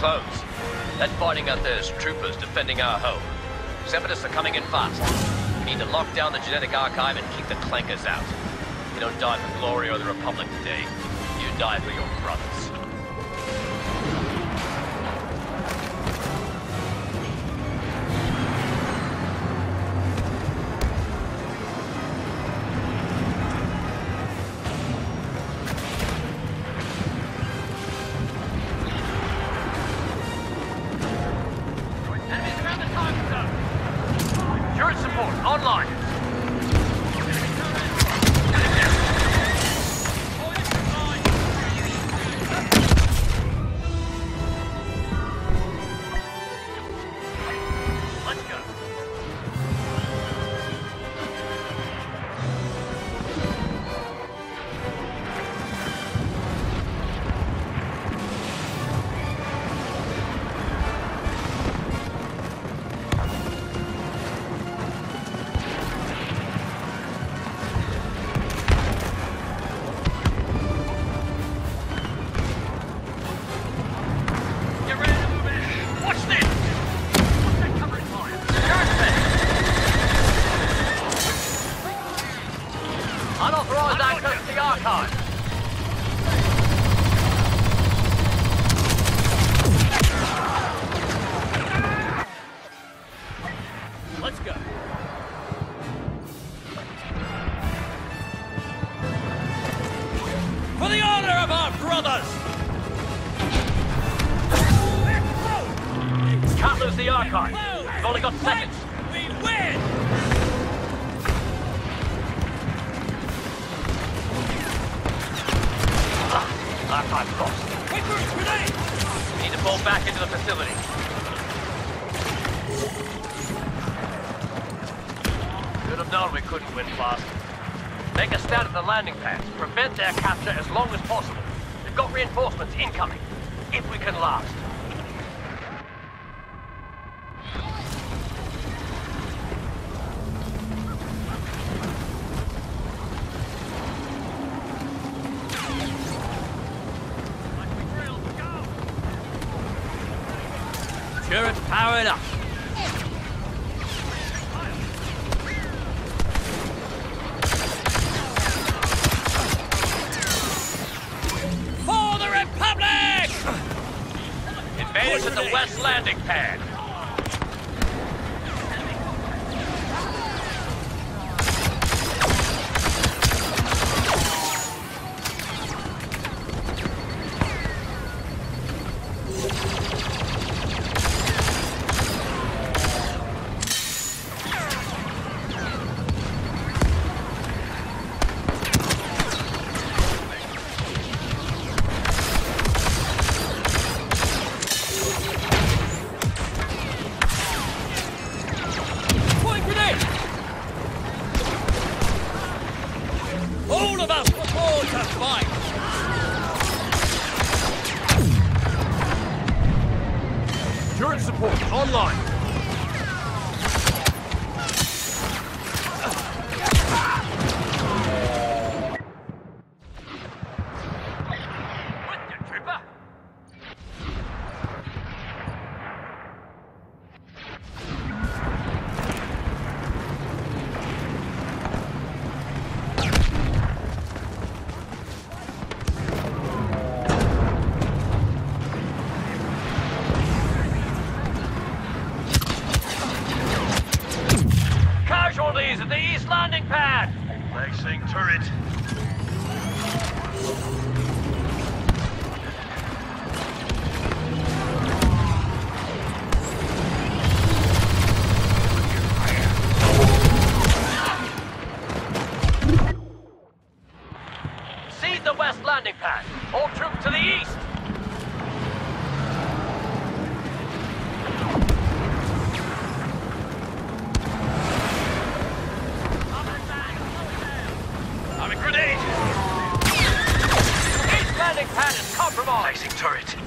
That fighting out there is troopers defending our home. Separatists are coming in fast. We need to lock down the genetic archive and keep the clankers out. You don't die for glory or the Republic today. You die for your brothers. Of our! Can't lose the archive. We've only got seconds. We win! Archive lost. Wait for a! Need to pull back into the facility. Should have known we couldn't win fast. Make a stand at the landing pads. Prevent their capture as long as possible. We've got reinforcements incoming. If we can last. Turret powered up. At the west landing pad. Turret support online. Placing turret.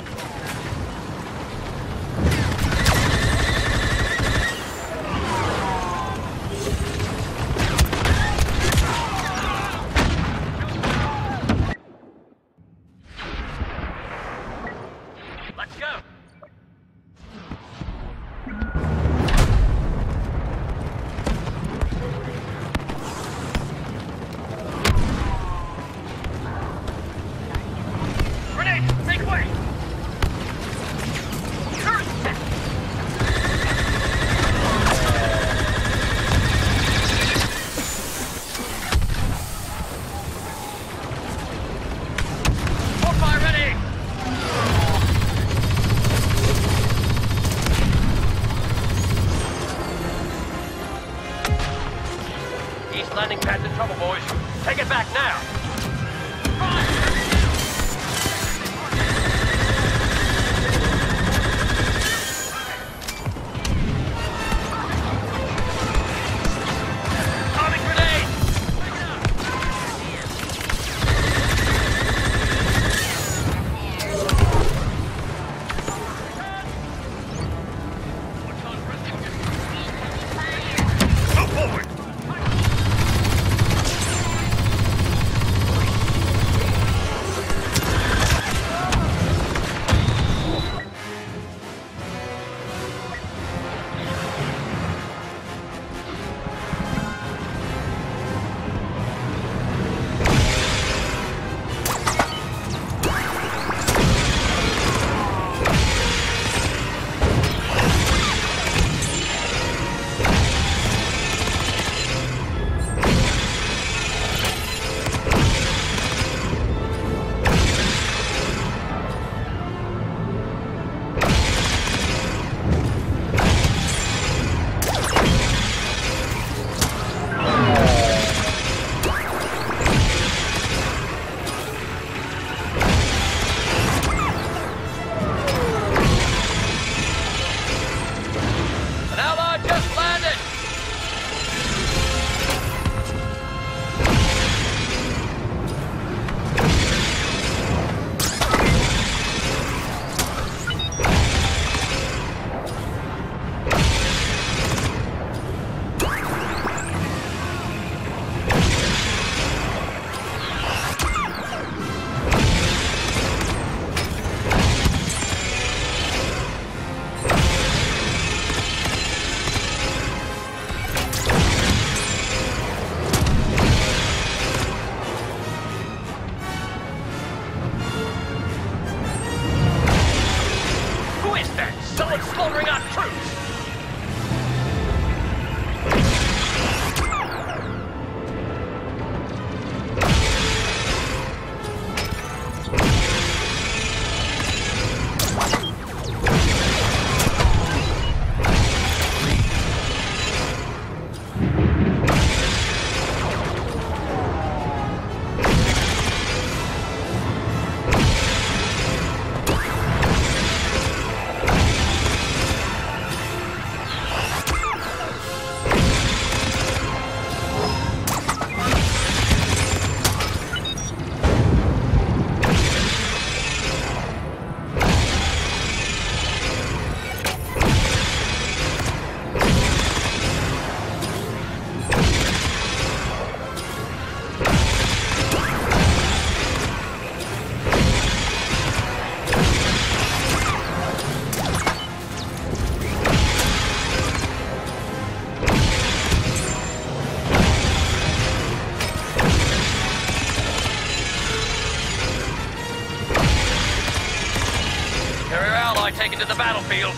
the battlefield.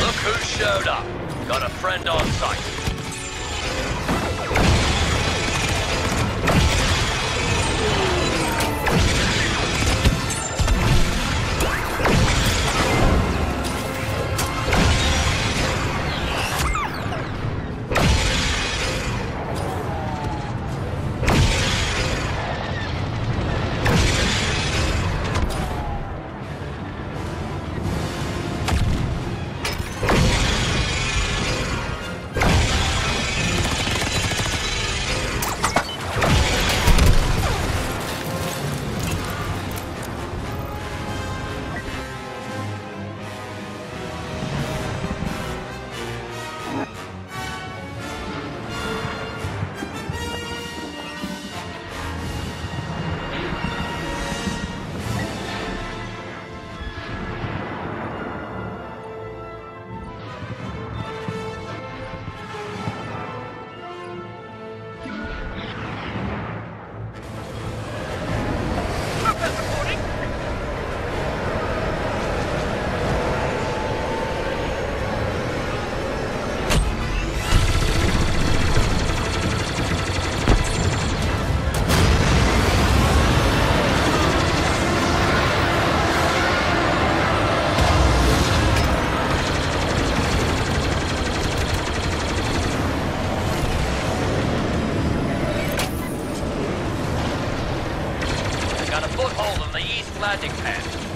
Look who showed up. Got a friend on site. got a foothold on the East Atlantic Path.